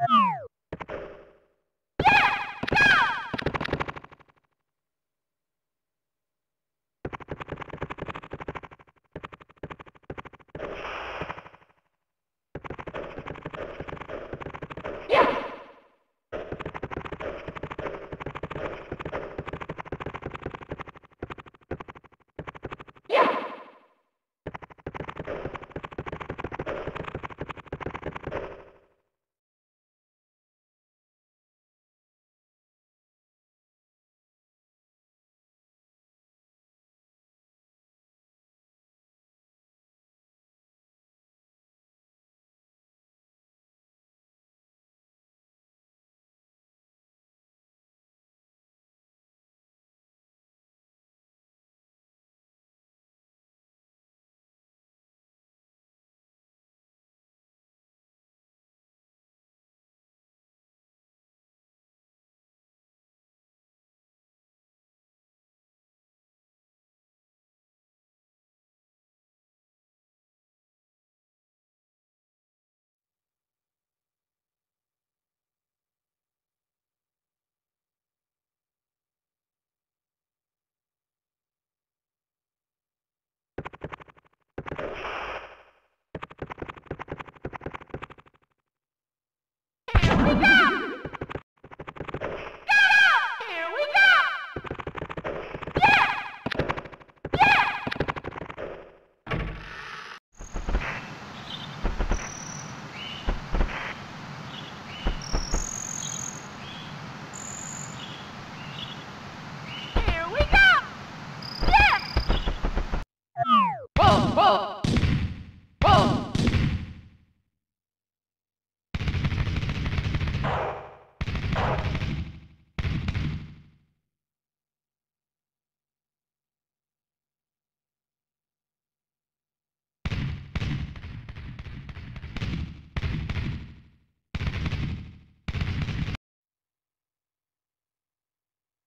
Yeah.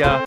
ya.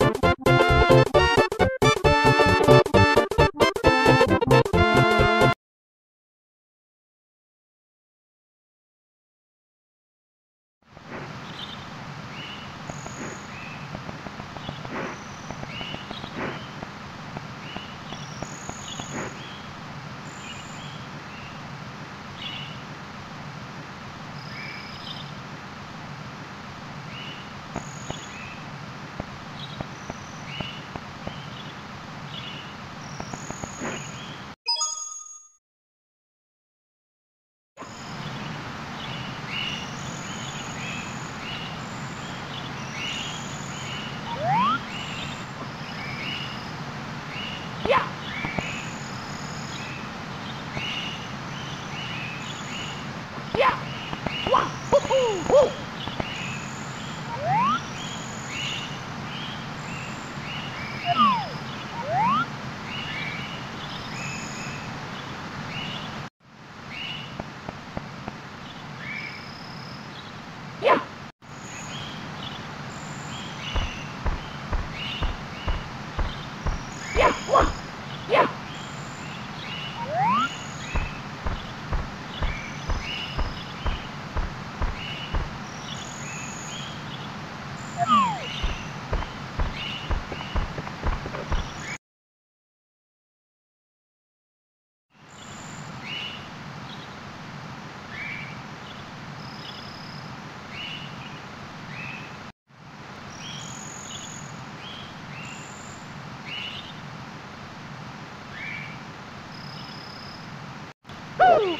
Woo!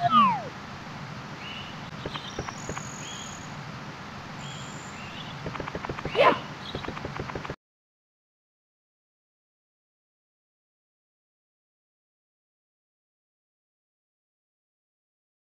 Yeah.